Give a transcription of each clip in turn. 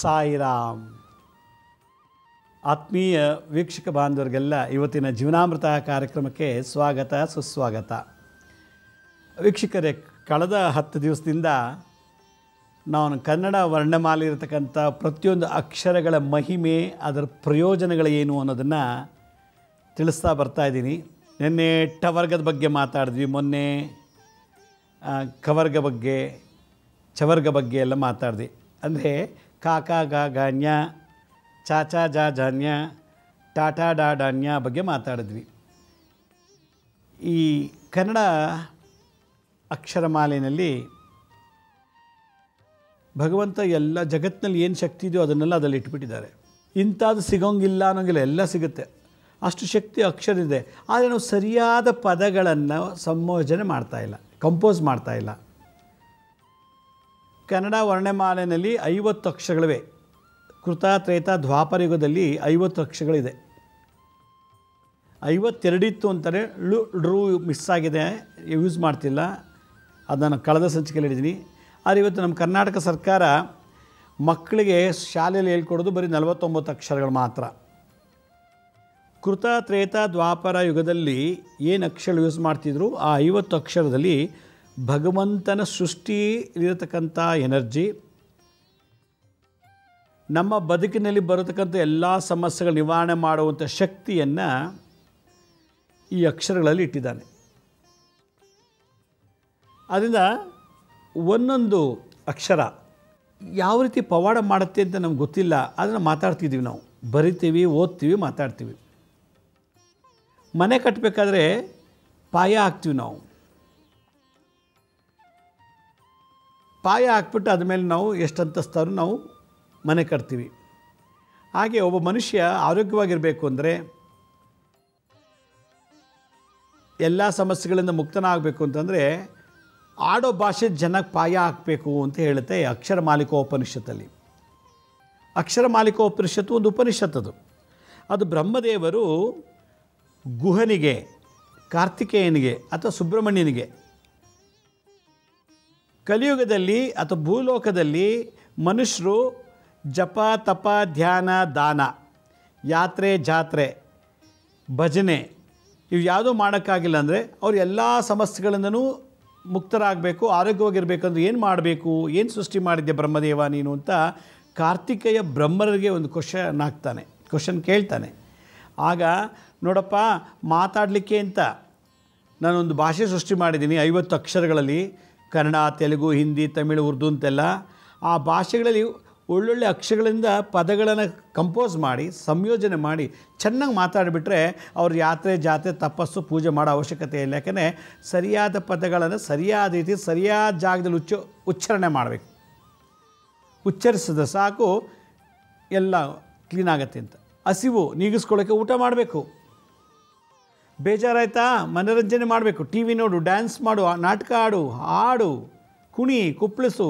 ಸಾಯಿರಾಮ್ ಆತ್ಮೀಯ ವೀಕ್ಷಕ ಬಾಂಧವರಿಗೆಲ್ಲ ಇವತ್ತಿನ ಜೀವನಾಮೃತ ಕಾರ್ಯಕ್ರಮಕ್ಕೆ ಸ್ವಾಗತ, ಸುಸ್ವಾಗತ. ವೀಕ್ಷಕರೇ, ಕಳೆದ ಹತ್ತು ದಿವಸದಿಂದ ನಾನು ಕನ್ನಡ ವರ್ಣಮಾಲೆ ಇರತಕ್ಕಂಥ ಪ್ರತಿಯೊಂದು ಅಕ್ಷರಗಳ ಮಹಿಮೆ, ಅದರ ಪ್ರಯೋಜನಗಳು ಏನು ಅನ್ನೋದನ್ನು ತಿಳಿಸ್ತಾ ಬರ್ತಾ ಇದ್ದೀನಿ. ನಿನ್ನೆ ಟವರ್ಗದ ಬಗ್ಗೆ ಮಾತಾಡಿದ್ವಿ, ಮೊನ್ನೆ ಕವರ್ಗ ಬಗ್ಗೆ, ಚವರ್ಗ ಬಗ್ಗೆ ಎಲ್ಲ ಮಾತಾಡಿದ್ವಿ. ಅಂದರೆ ಕಾಕ ಗ ಗಾನ್ಯ ಚಾಚಾ ಜಾ ಜಾನ್ಯ ಟಾಟಾ ಡಾ ಡಾನ್ಯ ಬಗ್ಗೆ ಮಾತಾಡಿದ್ವಿ. ಈ ಕನ್ನಡ ಅಕ್ಷರಮಾಲೆಯಲ್ಲಿ ಭಗವಂತ ಎಲ್ಲ ಜಗತ್ತಿನಲ್ಲಿ ಏನು ಶಕ್ತಿ ಇದೆಯೋ ಅದನ್ನೆಲ್ಲ ಅದರಲ್ಲಿ ಇಟ್ಬಿಟ್ಟಿದ್ದಾರೆ. ಇಂಥದ್ದು ಸಿಗೋಂಗಿಲ್ಲ ಅನ್ನೋಂಗಿಲ್ಲ ಎಲ್ಲ ಸಿಗುತ್ತೆ. ಅಷ್ಟು ಶಕ್ತಿ ಅಕ್ಷರ ಇದೆ ಆದರೆ ನಾವು ಸರಿಯಾದ ಪದಗಳನ್ನು ಸಂಯೋಜನೆ ಮಾಡ್ತಾ ಇಲ್ಲ ಕಂಪೋಸ್ ಮಾಡ್ತಾ ಇಲ್ಲ. ಕನ್ನಡ ವರ್ಣಮಾಲೆಯಲ್ಲಿ ಐವತ್ತು ಅಕ್ಷರಗಳಿವೆ. ಕೃತ ತ್ರೇತ ದ್ವಾಪರ ಯುಗದಲ್ಲಿ ಐವತ್ತು ಅಕ್ಷರಗಳಿದೆ. ಐವತ್ತೆರಡಿತ್ತು ಅಂತಾರೆ ಳು, ಡ್ರೂ ಮಿಸ್ ಆಗಿದೆ, ಯೂಸ್ ಮಾಡ್ತಿಲ್ಲ. ಅದನ್ನು ಕಳೆದ ಸಂಚಿಕೆಯಲ್ಲಿ ಹೇಳಿದ್ದೀನಿ ಆದರೆ ಇವತ್ತು ನಮ್ಮ ಕರ್ನಾಟಕ ಸರ್ಕಾರ ಮಕ್ಕಳಿಗೆ ಶಾಲೆಯಲ್ಲಿ ಹೇಳ್ಕೊಡೋದು ಬರೀ ನಲವತ್ತೊಂಬತ್ತು ಅಕ್ಷರಗಳು ಮಾತ್ರ. ಕೃತ ತ್ರೇತ ದ್ವಾಪರ ಯುಗದಲ್ಲಿ ಏನು ಅಕ್ಷರ ಯೂಸ್ ಮಾಡ್ತಿದ್ರು? ಆ ಐವತ್ತು ಅಕ್ಷರದಲ್ಲಿ ಭಗವಂತನ ಸೃಷ್ಟಿಲಿರತಕ್ಕಂಥ ಎನರ್ಜಿ, ನಮ್ಮ ಬದುಕಿನಲ್ಲಿ ಬರತಕ್ಕಂಥ ಎಲ್ಲ ಸಮಸ್ಯೆಗಳ ನಿವಾರಣೆ ಮಾಡುವಂಥ ಶಕ್ತಿಯನ್ನು ಈ ಅಕ್ಷರಗಳಲ್ಲಿ ಇಟ್ಟಿದ್ದಾನೆ. ಅದರಿಂದ ಒಂದೊಂದು ಅಕ್ಷರ ಯಾವ ರೀತಿ ಪವಾಡ ಮಾಡುತ್ತೆ ಅಂತ ನಮ್ಗೆ ಗೊತ್ತಿಲ್ಲ, ಅದನ್ನು ಮಾತಾಡ್ತಿದ್ದೀವಿ ನಾವು. ಬರಿತೀವಿ, ಓದ್ತೀವಿ, ಮಾತಾಡ್ತೀವಿ. ಮನೆ ಕಟ್ಟಬೇಕಾದ್ರೆ ಪಾಯ ಹಾಕ್ತೀವಿ ನಾವು. ಪಾಯ ಹಾಕ್ಬಿಟ್ಟು ಅದ್ಮೇಲೆ ನಾವು ಎಷ್ಟು ಅಂತಸ್ತಾರು ನಾವು ಮನೆ ಕಟ್ತೀವಿ. ಹಾಗೆ ಒಬ್ಬ ಮನುಷ್ಯ ಆರೋಗ್ಯವಾಗಿರಬೇಕು ಅಂದರೆ ಎಲ್ಲ ಸಮಸ್ಯೆಗಳಿಂದ ಮುಕ್ತನಾಗಬೇಕು ಅಂತಂದರೆ ಆಡೋ ಭಾಷೆ ಜನಕ್ಕೆ ಪಾಯ ಹಾಕಬೇಕು ಅಂತ ಹೇಳುತ್ತೆ ಅಕ್ಷರ ಮಾಲಿಕೋಪನಿಷತ್ತಲ್ಲಿ. ಅಕ್ಷರ ಮಾಲಿಕೋಪನಿಷತ್ತು ಒಂದು ಉಪನಿಷತ್ ಅದು. ಅದು ಬ್ರಹ್ಮದೇವರು ಗುಹನಿಗೆ, ಕಾರ್ತಿಕೇಯನಿಗೆ ಅಥವಾ ಸುಬ್ರಹ್ಮಣ್ಯನಿಗೆ ಕಲಿಯುಗದಲ್ಲಿ ಅಥವಾ ಭೂಲೋಕದಲ್ಲಿ ಮನುಷ್ಯರು ಜಪ, ತಪ, ಧ್ಯಾನ, ದಾನ, ಯಾತ್ರೆ, ಜಾತ್ರೆ, ಭಜನೆ ಇವು ಯಾವುದೂ ಮಾಡೋಕ್ಕಾಗಿಲ್ಲ ಅಂದರೆ ಅವ್ರು ಎಲ್ಲ ಸಮಸ್ಯೆಗಳಿಂದನೂ ಮುಕ್ತರಾಗಬೇಕು ಆರೋಗ್ಯವಾಗಿರಬೇಕಂದ್ರೆ ಏನು ಮಾಡಬೇಕು, ಏನು ಸೃಷ್ಟಿ ಮಾಡಿದ್ದೆ ಬ್ರಹ್ಮದೇವ ನೀನು ಅಂತ ಕಾರ್ತಿಕೇಯ ಬ್ರಹ್ಮರಿಗೆ ಒಂದು ಕ್ವಶನ್ ಹಾಕ್ತಾನೆ ಕ್ವಶನ್ ಕೇಳ್ತಾನೆ. ಆಗ ನೋಡಪ್ಪ, ಮಾತಾಡಲಿಕ್ಕೆ ಅಂತ ನಾನೊಂದು ಭಾಷೆ ಸೃಷ್ಟಿ ಮಾಡಿದ್ದೀನಿ, ಐವತ್ತು ಅಕ್ಷರಗಳಲ್ಲಿ. ಕನ್ನಡ, ತೆಲುಗು, ಹಿಂದಿ, ತಮಿಳು, ಉರ್ದು ಅಂತೆಲ್ಲ ಆ ಭಾಷೆಗಳಲ್ಲಿ ಒಳ್ಳೊಳ್ಳೆ ಅಕ್ಷರಗಳಿಂದ ಪದಗಳನ್ನು ಕಂಪೋಸ್ ಮಾಡಿ, ಸಂಯೋಜನೆ ಮಾಡಿ ಚೆನ್ನಾಗಿ ಮಾತಾಡಿಬಿಟ್ರೆ ಅವ್ರ ಯಾತ್ರೆ, ಜಾತ್ರೆ, ತಪಸ್ಸು, ಪೂಜೆ ಮಾಡೋ ಅವಶ್ಯಕತೆ ಇಲ್ಲ. ಯಾಕೆಂದರೆ ಸರಿಯಾದ ಪದಗಳನ್ನು ಸರಿಯಾದ ರೀತಿ, ಸರಿಯಾದ ಜಾಗದಲ್ಲಿ ಉಚ್ಚ ಉಚ್ಚಾರಣೆ ಮಾಡಬೇಕು. ಉಚ್ಚರಿಸಿದ ಸಾಕು, ಎಲ್ಲ ಕ್ಲೀನ್ ಆಗುತ್ತೆ ಅಂತ. ಹಸಿವು ನೀಗಿಸ್ಕೊಳ್ಳೋಕ್ಕೆ ಊಟ ಮಾಡಬೇಕು. ಬೇಜಾರಾಯ್ತಾ? ಮನೋರಂಜನೆ ಮಾಡಬೇಕು. ಟಿ ವಿ ನೋಡು ಡ್ಯಾನ್ಸ್ ಮಾಡು ನಾಟಕ ಆಡು, ಹಾಡು, ಕುಣಿ, ಕುಪ್ಪಳಿಸು.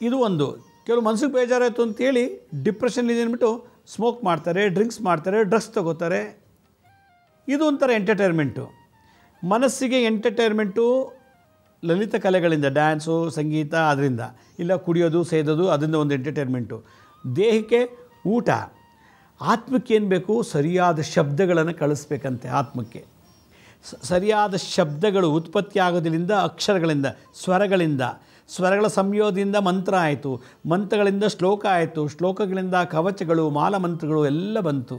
ಇದು ಒಂದು. ಕೆಲವು ಮನಸ್ಸಿಗೆ ಬೇಜಾರಾಯಿತು ಅಂತೇಳಿ ಡಿಪ್ರೆಷನ್ ಇದೆ ಅಂದ್ಬಿಟ್ಟು ಸ್ಮೋಕ್ ಮಾಡ್ತಾರೆ ಡ್ರಿಂಕ್ಸ್ ಮಾಡ್ತಾರೆ ಡ್ರಗ್ಸ್ ತಗೋತಾರೆ. ಇದು ಒಂಥರ ಎಂಟರ್ಟೈನ್ಮೆಂಟು ಮನಸ್ಸಿಗೆ ಎಂಟರ್ಟೈನ್ಮೆಂಟು ಲಲಿತ ಕಲೆಗಳಿಂದ ಡ್ಯಾನ್ಸು ಸಂಗೀತ ಅದರಿಂದ ಇಲ್ಲ ಕುಡಿಯೋದು, ಸೇದೋದು, ಅದರಿಂದ ಒಂದು ಎಂಟರ್ಟೈನ್ಮೆಂಟು ದೇಹಕ್ಕೆ ಊಟ. ಆತ್ಮಕ್ಕೆ ಏನು ಬೇಕು? ಸರಿಯಾದ ಶಬ್ದಗಳನ್ನು ಕಳಿಸ್ಬೇಕಂತೆ ಆತ್ಮಕ್ಕೆ. ಸರಿಯಾದ ಶಬ್ದಗಳು ಉತ್ಪತ್ತಿ ಆಗೋದ್ರಿಂದ, ಅಕ್ಷರಗಳಿಂದ, ಸ್ವರಗಳಿಂದ, ಸ್ವರಗಳ ಸಂಯೋಗದಿಂದ ಮಂತ್ರ ಆಯಿತು, ಮಂತ್ರಗಳಿಂದ ಶ್ಲೋಕ ಆಯಿತು, ಶ್ಲೋಕಗಳಿಂದ ಕವಚಗಳು, ಮಾಲಮಂತ್ರಗಳು ಎಲ್ಲ ಬಂತು.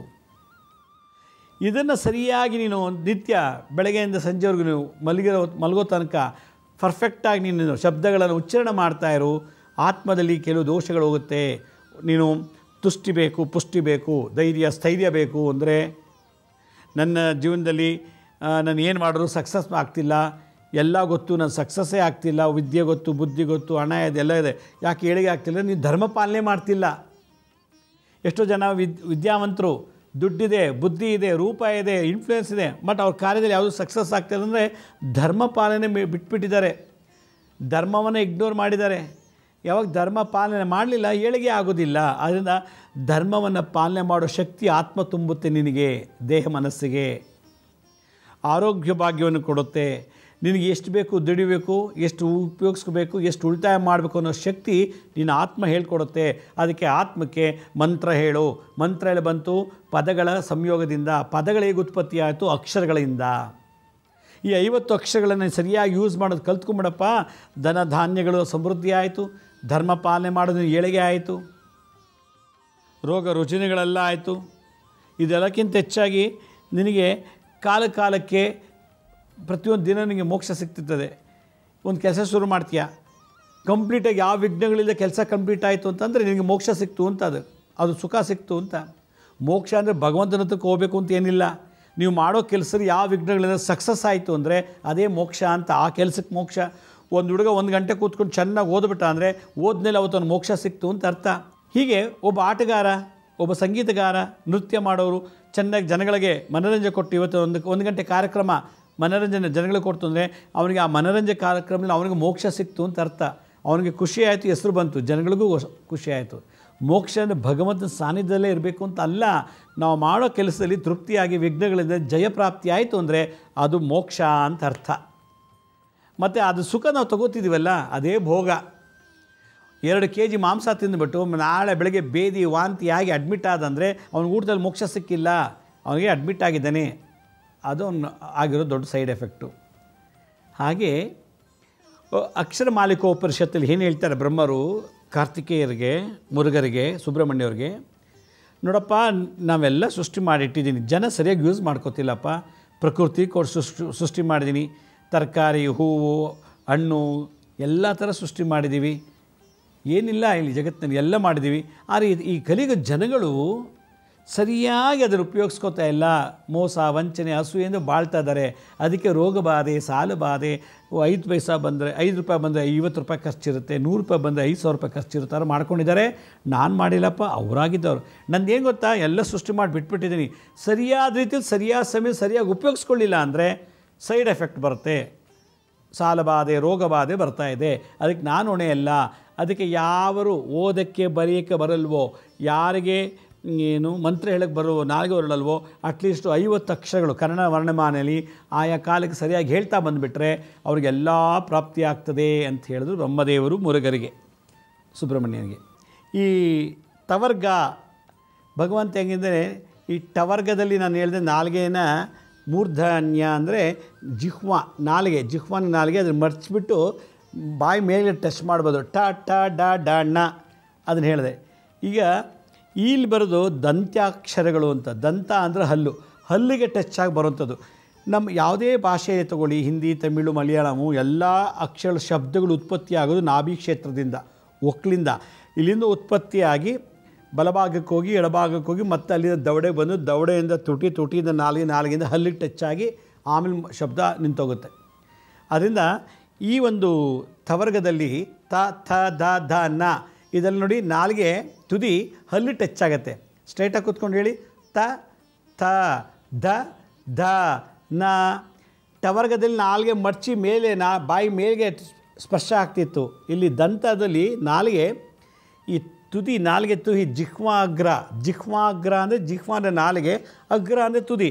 ಇದನ್ನು ಸರಿಯಾಗಿ ನೀನು ನಿತ್ಯ ಬೆಳಗ್ಗೆಯಿಂದ ಸಂಜೆವರೆಗೂ ನೀವು ಮಲಗಿರೋ, ಮಲಗೋ ತನಕ ಪರ್ಫೆಕ್ಟಾಗಿ ನೀನು ಶಬ್ದಗಳನ್ನು ಉಚ್ಚಾರಣೆ ಮಾಡ್ತಾಯಿರು ಆತ್ಮದಲ್ಲಿ ಕೆಲವು ದೋಷಗಳು ಹೋಗುತ್ತೆ. ನೀನು ತುಷ್ಟಿ ಬೇಕು, ಪುಷ್ಟಿ ಬೇಕು, ಧೈರ್ಯ, ಸ್ಥೈರ್ಯ ಬೇಕು ಅಂದರೆ ನನ್ನ ಜೀವನದಲ್ಲಿ ನಾನು ಏನು ಮಾಡಿದ್ರು ಸಕ್ಸಸ್ ಆಗ್ತಿಲ್ಲ. ಎಲ್ಲ ಗೊತ್ತು, ನಾನು ಸಕ್ಸಸ್ಸೇ ಆಗ್ತಿಲ್ಲ. ವಿದ್ಯೆ ಗೊತ್ತು, ಬುದ್ಧಿ ಗೊತ್ತು, ಹಣ ಇದೆ, ಎಲ್ಲ ಇದೆ. ಯಾಕೆ ಏಳಿಗೆ ಆಗ್ತಿಲ್ಲ? ನೀನು ಧರ್ಮ ಪಾಲನೆ ಮಾಡ್ತಿಲ್ಲ. ಎಷ್ಟೋ ಜನ ವಿದ್, ವಿದ್ಯಾವಂತರು, ದುಡ್ಡಿದೆ, ಬುದ್ಧಿ ಇದೆ, ರೂಪ ಇದೆ ಇನ್ಫ್ಲೂಯೆನ್ಸ್ ಇದೆ ಬಟ್ ಅವ್ರ ಕಾರ್ಯದಲ್ಲಿ ಯಾವುದು ಸಕ್ಸಸ್ ಆಗ್ತಿಲ್ಲ ಅಂದರೆ ಧರ್ಮ ಪಾಲನೆ ಬಿಟ್ಬಿಟ್ಟಿದ್ದಾರೆ. ಧರ್ಮವನ್ನು ಇಗ್ನೋರ್ ಮಾಡಿದ್ದಾರೆ. ಯಾವಾಗ ಧರ್ಮ ಪಾಲನೆ ಮಾಡಲಿಲ್ಲ, ಏಳಿಗೆ ಆಗೋದಿಲ್ಲ. ಆದ್ದರಿಂದ ಧರ್ಮವನ್ನು ಪಾಲನೆ ಮಾಡೋ ಶಕ್ತಿ ಆತ್ಮ ತುಂಬುತ್ತೆ ನಿನಗೆ, ದೇಹ ಮನಸ್ಸಿಗೆ. ಆರೋಗ್ಯ ಭಾಗ್ಯವನ್ನು ಕೊಡುತ್ತೆ. ನಿನಗೆ ಎಷ್ಟು ಬೇಕು ದುಡಿಬೇಕು, ಎಷ್ಟು ಉಪಯೋಗಿಸ್ಕೋಬೇಕು ಎಷ್ಟು ಉಳಿತಾಯ ಮಾಡಬೇಕು ಅನ್ನೋ ಶಕ್ತಿ ನಿನ್ನ ಆತ್ಮ ಹೇಳ್ಕೊಡುತ್ತೆ. ಅದಕ್ಕೆ ಆತ್ಮಕ್ಕೆ ಮಂತ್ರ ಹೇಳು. ಮಂತ್ರ ಹೇಳಿ ಬಂತು, ಪದಗಳ ಸಂಯೋಗದಿಂದ, ಪದಗಳ ಹೇಗೆ ಉತ್ಪತ್ತಿ ಆಯಿತು? ಅಕ್ಷರಗಳಿಂದ. ಈ ಐವತ್ತು ಅಕ್ಷರಗಳನ್ನು ಸರಿಯಾಗಿ ಯೂಸ್ ಮಾಡೋದು ಕಲ್ತ್ಕೊಂಬಿಡಪ್ಪ. ಧನ ಧಾನ್ಯಗಳು ಸಮೃದ್ಧಿ ಆಯಿತು. ಧರ್ಮ ಪಾಲನೆ ಮಾಡೋದು ಏಳಿಗೆ ಆಯಿತು. ರೋಗ ರುಜಿನಗಳೆಲ್ಲ ಆಯಿತು. ಇದೆಲ್ಲಕ್ಕಿಂತ ಹೆಚ್ಚಾಗಿ ನಿನಗೆ ಕಾಲ ಕಾಲಕ್ಕೆ ಪ್ರತಿಯೊಂದು ದಿನ ನಿನಗೆ ಮೋಕ್ಷ ಸಿಗ್ತಿರ್ತದೆ. ಒಂದು ಕೆಲಸ ಶುರು ಮಾಡ್ತೀಯ? ಕಂಪ್ಲೀಟಾಗಿ ಯಾವ ವಿಘ್ನಗಳಿಂದ ಕೆಲಸ ಕಂಪ್ಲೀಟ್ ಆಯಿತು ಅಂತಂದರೆ ನಿನಗೆ ಮೋಕ್ಷ ಸಿಕ್ತು ಅಂತ ಅದು. ಅದು ಸುಖ ಸಿಕ್ತು ಅಂತ. ಮೋಕ್ಷ ಅಂದರೆ ಭಗವಂತನ ಹತ್ರಕ್ಕೆ ಹೋಗಬೇಕು ಅಂತ ಏನಿಲ್ಲ. ನೀವು ಮಾಡೋ ಕೆಲಸ ಯಾವ ವಿಘ್ನಗಳಿಂದ ಸಕ್ಸಸ್ ಆಯಿತು ಅಂದರೆ ಅದೇ ಮೋಕ್ಷ ಅಂತ. ಆ ಕೆಲಸಕ್ಕೆ ಮೋಕ್ಷ. ಒಂದು ಹುಡುಗ ಒಂದು ಗಂಟೆ ಕೂತ್ಕೊಂಡು ಚೆನ್ನಾಗಿ ಓದ್ಬಿಟ್ಟ ಅಂದರೆ ಓದ್ಮೇಲೆ ಅವತ್ತು ಅವ್ನು ಮೋಕ್ಷ ಸಿಕ್ತು ಅಂತ ಅರ್ಥ. ಹೀಗೆ ಒಬ್ಬ ಆಟಗಾರ, ಒಬ್ಬ ಸಂಗೀತಗಾರ, ನೃತ್ಯ ಮಾಡೋರು ಚೆನ್ನಾಗಿ ಜನಗಳಿಗೆ ಮನೋರಂಜನೆ ಕೊಟ್ಟು ಇವತ್ತು ಒಂದು ಒಂದು ಗಂಟೆ ಕಾರ್ಯಕ್ರಮ ಮನೋರಂಜನೆ ಜನಗಳಿಗೆ ಕೊಡ್ತು ಅಂದರೆ ಅವನಿಗೆ ಆ ಮನೋರಂಜನೆ ಕಾರ್ಯಕ್ರಮದಲ್ಲಿ ಅವನಿಗೆ ಮೋಕ್ಷ ಸಿಕ್ತು ಅಂತ ಅರ್ಥ. ಅವನಿಗೆ ಖುಷಿ ಆಯಿತು, ಹೆಸರು ಬಂತು, ಜನಗಳಿಗೂ ಖುಷಿ ಆಯಿತು. ಮೋಕ್ಷ ಅಂದರೆ ಭಗವಂತನ ಸಾನ್ನಿಧ್ಯದಲ್ಲೇ ಇರಬೇಕು ಅಂತ ಅಲ್ಲ. ನಾವು ಮಾಡೋ ಕೆಲಸದಲ್ಲಿ ತೃಪ್ತಿಯಾಗಿ, ವಿಘ್ನಗಳಿಂದ ಜಯಪ್ರಾಪ್ತಿ ಆಯಿತು ಅಂದರೆ ಅದು ಮೋಕ್ಷ ಅಂತ ಅರ್ಥ. ಮತ್ತು ಅದು ಸುಖ ನಾವು ತಗೋತಿದ್ದೀವಲ್ಲ ಅದೇ ಭೋಗ. ಎರಡು ಕೆ ಜಿ ಮಾಂಸ ತಿಂದುಬಿಟ್ಟು ನಾಳೆ ಬೆಳಗ್ಗೆ ಬೇದಿ ವಾಂತಿ ಆಗಿ ಅಡ್ಮಿಟ್ ಆದಂದರೆ ಅವ್ನಿಗೆ ಊಟದಲ್ಲಿ ಮೋಕ್ಷ ಸಿಕ್ಕಿಲ್ಲ, ಅವನಿಗೆ ಅಡ್ಮಿಟ್ ಆಗಿದ್ದಾನೆ. ಅದು ಅವ್ನು ಆಗಿರೋ ದೊಡ್ಡ ಸೈಡ್ ಎಫೆಕ್ಟು ಹಾಗೆ ಅಕ್ಷರ ಮಾಲಿಕೋಪರಿಷತ್ತಲ್ಲಿ ಏನು ಹೇಳ್ತಾರೆ ಬ್ರಹ್ಮರು, ಕಾರ್ತಿಕೇಯರಿಗೆ, ಮುರುಗರಿಗೆ, ಸುಬ್ರಹ್ಮಣ್ಯವ್ರಿಗೆ, ನೋಡಪ್ಪ, ನಾವೆಲ್ಲ ಸೃಷ್ಟಿ ಮಾಡಿಟ್ಟಿದ್ದೀನಿ. ಜನ ಸರಿಯಾಗಿ ಯೂಸ್ ಮಾಡ್ಕೋತಿಲ್ಲಪ್ಪ. ಪ್ರಕೃತಿ ಕೊಟ್ಟು ಸೃಷ್ಟಿ ಸೃಷ್ಟಿ ಮಾಡಿದ್ದೀನಿ ತರಕಾರಿ, ಹೂವು, ಹಣ್ಣು ಎಲ್ಲ ಥರ ಸೃಷ್ಟಿ ಮಾಡಿದ್ದೀವಿ. ಏನಿಲ್ಲ ಇಲ್ಲಿ ಜಗತ್ತಿನಲ್ಲಿ ಎಲ್ಲ ಮಾಡಿದ್ದೀವಿ. ಆದರೆ ಈ ಕಲಿಗ ಜನಗಳು ಸರಿಯಾಗಿ ಅದನ್ನು ಉಪಯೋಗಿಸ್ಕೋತಾ ಇಲ್ಲ. ಮೋಸ, ವಂಚನೆ ಹಸುವೆಂದು ಬಾಳ್ತಾ ಇದ್ದಾರೆ. ಅದಕ್ಕೆ ರೋಗ ಬಾಧೆ, ಸಾಲ ಬಾಧೆ, ಐದು ಪೈಸಾ ಬಂದರೆ ಐದು ರೂಪಾಯಿ ಬಂದರೆ ಐವತ್ತು ರೂಪಾಯಿ ಖರ್ಚಿರುತ್ತೆ, ನೂರು ರೂಪಾಯಿ ಬಂದರೆ ಐದು ಸಾವಿರ ರೂಪಾಯಿ ಖರ್ಚಿರುತ್ತಾರೆ ಮಾಡ್ಕೊಂಡಿದ್ದಾರೆ. ನಾನು ಮಾಡಿಲ್ಲಪ್ಪ, ಅವರಾಗಿದ್ದವರು. ನಂದು ಏನು ಗೊತ್ತಾ, ಎಲ್ಲ ಸೃಷ್ಟಿ ಮಾಡಿ ಬಿಟ್ಬಿಟ್ಟಿದ್ದೀನಿ. ಸರಿಯಾದ ರೀತಿಯಲ್ಲಿ, ಸರಿಯಾದ ಸಮಯ ಸರಿಯಾಗಿ ಉಪಯೋಗಿಸ್ಕೊಳ್ಳಿಲ್ಲ ಅಂದರೆ ಸೈಡ್ ಎಫೆಕ್ಟ್ ಬರುತ್ತೆ. ಸಾಲಬಾಧೆ, ರೋಗಬಾಧೆ ಬರ್ತಾ ಇದೆ. ಅದಕ್ಕೆ ನಾನು ಹೊಣೆ ಅಲ್ಲ. ಅದಕ್ಕೆ ಯಾವರು ಓದಕ್ಕೆ, ಬರೆಯೋಕ್ಕೆ ಬರಲ್ವೋ, ಯಾರಿಗೆ ಏನು ಮಂತ್ರ ಹೇಳಕ್ಕೆ ಬರೋ ನಾಲ್ಗೆ ಹೊರಳಲ್ವೋ ಅಟ್ಲೀಸ್ಟು ಐವತ್ತು ಅಕ್ಷರಗಳು ಕನ್ನಡ ವರ್ಣಮಾನೆಯಲ್ಲಿ ಆಯಾ ಕಾಲಕ್ಕೆ ಸರಿಯಾಗಿ ಹೇಳ್ತಾ ಬಂದುಬಿಟ್ರೆ ಅವ್ರಿಗೆಲ್ಲ ಪ್ರಾಪ್ತಿ ಆಗ್ತದೆ ಅಂತ ಹೇಳಿದ್ರು ಬ್ರಹ್ಮದೇವರು ಮುರುಗರಿಗೆ, ಸುಬ್ರಹ್ಮಣ್ಯನಿಗೆ. ಈ ತವರ್ಗ ಭಗವಂತ ಹೆಂಗಿದ್ರೆ ಈ ಟವರ್ಗದಲ್ಲಿ ನಾನು ಹೇಳಿದೆ ನಾಲ್ಗೆನ ಮೂರ್ಧನ್ಯ ಅಂದರೆ ಜಿಹ್ವ, ನಾಲಿಗೆ, ಜಿಹ್ವನ ನಾಲಿಗೆ ಅದನ್ನು ಮರ್ಚಿಬಿಟ್ಟು ಬಾಯಿ ಮೇಲೆ ಟಚ್ ಮಾಡ್ಬೋದು. ಟ ಟ, ಡ ಡ, ಣ ಅದನ್ನು ಹೇಳಿದೆ. ಈಗ ಇಲ್ಲಿ ಬರೋದು ದಂತ್ಯಾಕ್ಷರಗಳು ಅಂತ. ದಂತ ಅಂದರೆ ಹಲ್ಲು. ಹಲ್ಲಿಗೆ ಟಚ್ ಆಗಿ ಬರುವಂಥದ್ದು. ನಮ್ಮ ಯಾವುದೇ ಭಾಷೆ ತಗೊಳ್ಳಿ, ಹಿಂದಿ, ತಮಿಳು ಮಲಯಾಳಮು ಎಲ್ಲ ಅಕ್ಷರ ಶಬ್ದಗಳು ಉತ್ಪತ್ತಿ ಆಗೋದು ನಾಭಿ ಕ್ಷೇತ್ರದಿಂದ, ಒಕ್ಲಿಂದ. ಇಲ್ಲಿಂದ ಉತ್ಪತ್ತಿಯಾಗಿ ಬಲಭಾಗಕ್ಕೆ ಹೋಗಿ ಎಡಭಾಗಕ್ಕೆ ಹೋಗಿ ಮತ್ತೆ ಅಲ್ಲಿಂದ ದವಡೆ ಬಂದು ದವಡೆಯಿಂದ ತುಟಿ, ತುಟಿಯಿಂದ ನಾಲಿಗೆ, ನಾಲಿಗೆಯಿಂದ ಹಲ್ಲಿ ಟಚ್ ಆಗಿ ಆಮೇಲೆ ಶಬ್ದ ನಿಂತೋಗುತ್ತೆ. ಅದರಿಂದ ಈ ಒಂದು ತವರ್ಗದಲ್ಲಿ ತ, ಥ, ದ, ಧ, ನ ಇದರಲ್ಲಿ ನೋಡಿ ನಾಲಿಗೆ ತುದಿ ಹಲ್ಲಿ ಟಚ್ ಆಗುತ್ತೆ. ಸ್ಟ್ರೈಟಾಗಿ ಕೂತ್ಕೊಂಡು ಹೇಳಿ. ತ, ಥ, ದ, ಧ, ನ. ಟವರ್ಗದಲ್ಲಿ ನಾಲಿಗೆ ಮರ್ಚಿ ಮೇಲೆ ನಾ, ಬಾಯಿ ಮೇಲ್ಗೆ ಸ್ಪರ್ಶ ಆಗ್ತಿತ್ತು. ಇಲ್ಲಿ ದಂತದಲ್ಲಿ ನಾಲಿಗೆ ಈ ತುದಿ ನಾಲಿಗೆ ತುದಿ ಜಿಹ್ವಾಗ್ರ ಜಿಹ್ವಾಗ್ರ ಅಂದರೆ ಜಿಹ್ವಾ ಅಂದರೆ ನಾಲಿಗೆ, ಅಗ್ರ ಅಂದರೆ ತುದಿ.